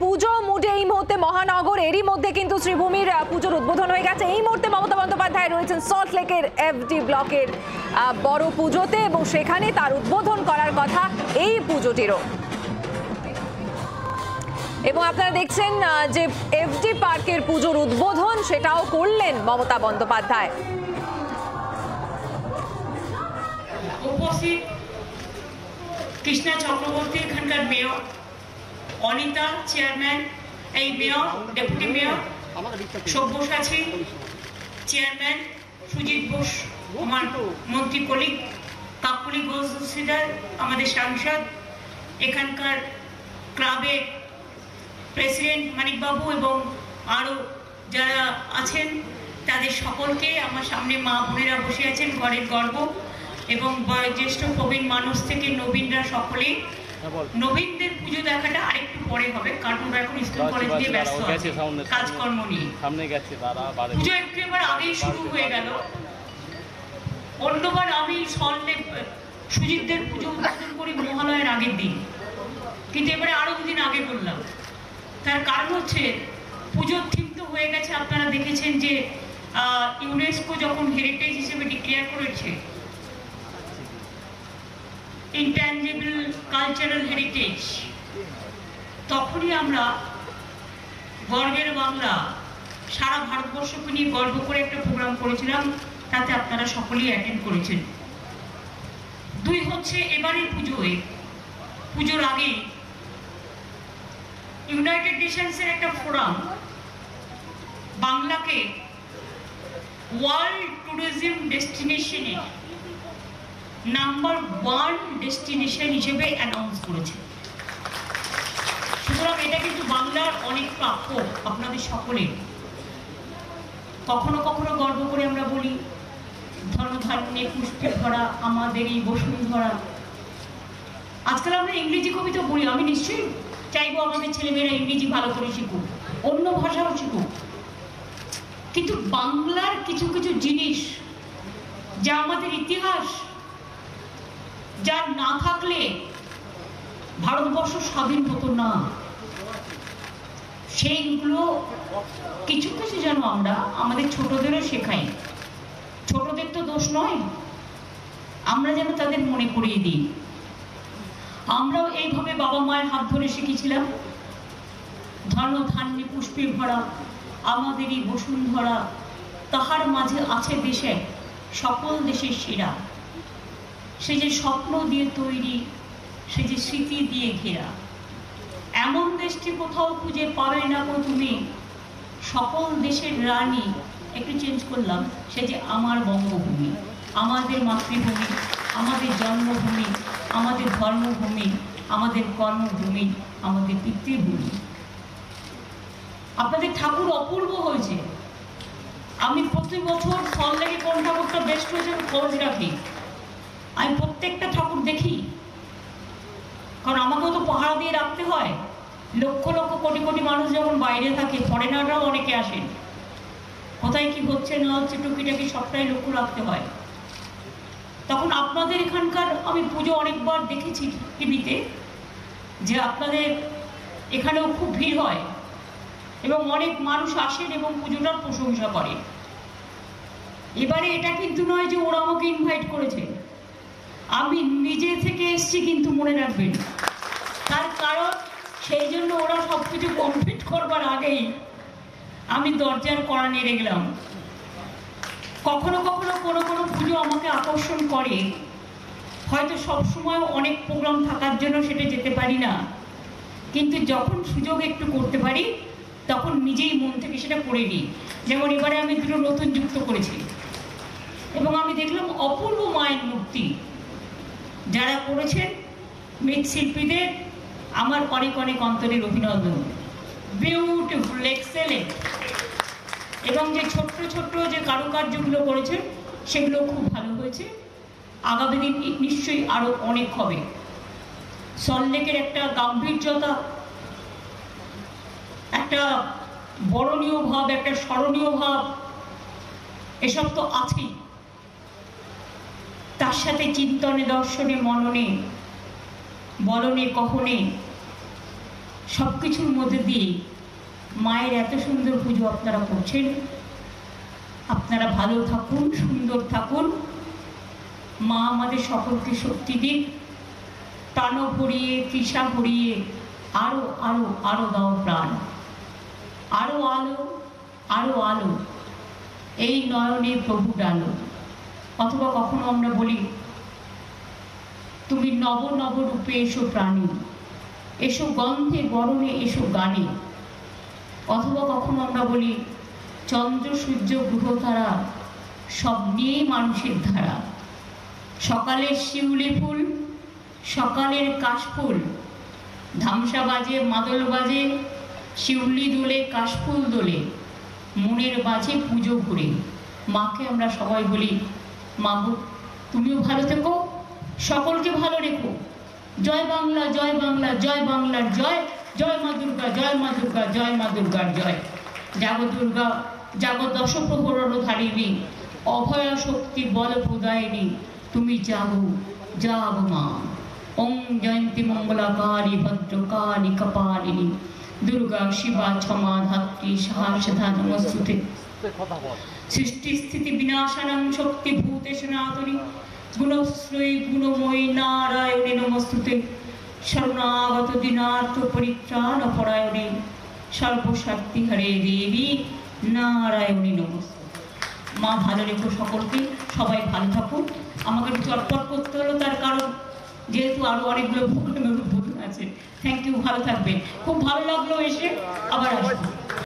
পুজো মুডে এই মুহূর্তে মহানগর, এরই মধ্যে কিন্তু শ্রীভূমির পুজোর উদ্বোধন হয়ে গেছে। এই মুহূর্তে মমতা বন্দ্যোপাধ্যায় রয়েছেন সল্ট লেকের এফডি ব্লকের বড় পুজোতে এবং সেখানে তার উদ্বোধন করার কথা এই পুজোটিরও। এবং আপনারা দেখছেন যে এফডি পার্কের পুজোর উদ্বোধন সেটাও করলেন মমতা বন্দ্যোপাধ্যায়। কৃষ্ণা চক্রবর্তী, এখানকার মেয়র অনিতা, চেয়ারম্যান, এই mayor, deputy mayor, Sabyasachi, chairman, Sujit Bose, আমার মন্ত্রী কলিগ, কাকুলি সিডার, আমাদের সাংসদ, এখানকার ক্লাবের প্রেসিডেন্ট মানিকবাবু এবং আরও যারা আছেন, তাদের সকলকে আমার সামনে মা বোনেরা বসে আছেন ঘরের গর্ব এবং বয়োজ্যেষ্ঠ প্রবীণ মানুষ থেকে নবীনরা সকলেই নবীনদের পুজো দেখাটা আরেকটু পরে হবে কারণ ওরা এখন স্কুল কলেজ নিয়ে ব্যস্ত আছে। কাজকর্ম নিয়ে। সামনে গেছে তারা পুজো একটু এবার আগেই শুরু হয়ে গেল। অন্যবার আমি সুজিতদের পুজো উদ্বোধন করি মহালয়ের আগের দিন। কিন্তু এবারে আরও দুদিন আগে করলাম। তার কারণ হচ্ছে পুজোর থিম তো হয়ে গেছে আপনারা দেখেছেন যে আহ, ইউনেস্কো যখন হেরিটেজ হিসেবে ডিক্লেয়ার করেছে ইনট্যাঞ্জেবল কালচারাল হেরিটেজ তখনই আমরা গর্বের বাংলা, সারা ভারতবর্ষকে নিয়ে গর্ব করে একটা প্রোগ্রাম করেছিলাম, তাতে আপনারা সকলেই অ্যাটেন্ড করেছেন। দুই হচ্ছে এবারের পুজোয়, পুজোর আগে ইউনাইটেড নেশনসের একটা ফোরাম বাংলাকে ওয়ার্ল্ড ট্যুরিজম ডেস্টিনেশনে নাম্বার ওয়ান ডেস্টিনেশন হিসেবে অ্যানাউন্স করেছে। সুতরাং এটা কিন্তু বাংলার অনেক প্রাপ্য আপনাদের সকলের। কখনো কখনো গর্ব করে আমরা বলি ধর্মধান্যে পুষ্পে ভরা আমাদের এই বসুন্ধরা। আজকাল আমরা ইংরেজি কবিতা বলি, আমি নিশ্চয়ই চাইব আমাদের ছেলেমেয়েরা ইংরেজি ভালো করে শিখুক, অন্য ভাষাও শিখুক। কিন্তু বাংলার কিছু কিছু জিনিস, যা আমাদের ইতিহাস যা না থাকলে ভারতবর্ষ স্বাধীন হতো না। সেইগুলো কিছু কিছু যেন আমরা আমাদের ছোটদেরও শেখাই। ছোটদের তো দোষ নয়। আমরা যেন তাদের মনে করিয়ে দিই। আমরাও এইভাবে বাবা মায়ের হাত ধরে শিখেছিলাম। ধর্ম ধান্যে পুষ্পে ভরা, আমাদেরই বসুন্ধরা, তাহার মাঝে আছে দেশে, সকল দেশের সেরা। সে যে স্বপ্ন দিয়ে তৈরি সে যে স্মৃতি দিয়ে ঘেরা। এমন দেশটি কোথাও খুঁজে পাবে না গো তুমি। সকল দেশের রানী একটু চেঞ্জ করলাম সে যে আমার বঙ্গভূমি, আমাদের মাতৃভূমি, আমাদের জন্মভূমি, আমাদের ধর্মভূমি, আমাদের কর্মভূমি, আমাদের পিতৃভূমি। আপনাদের ঠাকুর অপূর্ব হয়েছে। আমি প্রতি বছর ফল লেগে কোন ঠাকুরটা বেস্ট হয়েছে খোঁজ রাখি আমি প্রত্যেকটা ঠাকুর দেখি কারণ আমাকেও তো পাহারা দিয়ে রাখতে হয়, লক্ষ লক্ষ কোটি কোটি মানুষ যখন বাইরে থাকে ফরেনাররাও অনেকে আসেন। কোথায় কি হচ্ছে না হচ্ছে টুকিটাকি সবটাই লক্ষ্য রাখতে হয়। তখন আপনাদের এখানকার, আমি পুজো অনেকবার দেখেছি টিভিতে, যে আপনাদের এখানেও খুব ভিড় হয় এবং অনেক মানুষ আসেন এবং পুজোটার প্রশংসা করে এবারে এটা কিন্তু নয় যে ওরা আমাকে ইনভাইট করেছে। আমি নিজে থেকে এসছি কিন্তু মনে রাখবেন। সেই জন্য ওরা সব কিছু কমপ্লিট করবার আগেই আমি দরজার কড়া নেড়ে গেলাম। কখনো কখনো কোনো কোনো পুজো আমাকে আকর্ষণ করে। হয়তো সবসময় অনেক প্রোগ্রাম থাকার জন্য সেটা যেতে পারি না। কিন্তু যখন সুযোগ একটু করতে পারি, তখন নিজেই মন থেকে সেটা করে নিই। যেমন এবারে আমি দুটো নতুন যুক্ত করেছি। এবং আমি দেখলাম অপূর্ব মায়ের মূর্তি যারা করেছেন মৃৎশিল্পীদের আমার অনেক অনেক অন্তরের অভিনন্দন। বিউটিফুল এক্সেলেন্ট এবং যে ছোট্ট ছোট্ট যে কারুকার্যগুলো করেছেন সেগুলো খুব ভালো হয়েছে। আগামী দিন নিশ্চয়ই আরও অনেক হবে। সল্লেকের একটা গাম্ভীর্যতা, একটা বরণীয় ভাব, একটা স্মরণীয় ভাব, এসব তো আছেই। তার সাথে চিন্তনে, দর্শনে, মননে বলনে কখনে সব কিছুর মধ্যে দিয়ে মায়ের এত সুন্দর পুজো আপনারা করছেন। আপনারা ভালো থাকুন, সুন্দর থাকুন। মা আমাদের সকলকে শক্তি দিন প্রাণ ভরিয়ে তৃষা ভরিয়ে, আরও আরও আরও দাও প্রাণ। আরও আলো আরও আলো। এই নয়নে প্রভু ডালো। অথবা কখনো আমরা বলি তুমি নব নব রূপে এসো প্রাণী। এসো গন্ধে বরণে এসো গানে। অথবা কখনো আমরা বলি, চন্দ্র, সূর্য, গ্রহ তারা সব নিয়েই মানুষের ধারা। সকালের শিউলি ফুল, সকালের কাশফুল, ধামসা বাজে, মাদল বাজে, শিউলি দোলে, কাশফুল দোলে, মনের বাজে পুজো ঘুরে মাকে আমরা সবাই বলি, মা তুমিও ভালো থেকো সকলকে ভালো রেখো। জয় বাংলা জয় বাংলা, জয় বাংলার জয় জয় মা দুর্গা, জয় মা দুর্গা, জয় মা দুর্গার জয়। জাগ দুর্গা, জাগ দশ প্রহরণ ধারিণী, অভয়া শক্তি বল প্রদায়িনী, তুমি জাগো যাব মা। ওম জয়ন্তী মঙ্গলাকারী ভদ্রকালী কপালিনী। দুর্গা শিবা ক্ষমা ধাত্রী, সাহসধা নমস্তুতে। সৃষ্টি স্থিতি বিনাশানাং শক্তি ভূতে সনাতনী গুণশ্রী গুণময়ী নারায়ণী নমস্তুতে। শরণাগত দিনার্থ পরিত্রাণ পরায়ণে সর্বশক্তি হরে দেবী নারায়ণী নমস্তুতে। মা ভালো রেখো সকলকে, সবাই ভালো থাকুন। আমাকে একটু চটপট করতে হলো তার কারণ, যেহেতু আরও অনেকগুলো ভোজন আছে। থ্যাংক ইউ ভালো থাকবেন। খুব ভালো লাগল এসে, আবার আসব।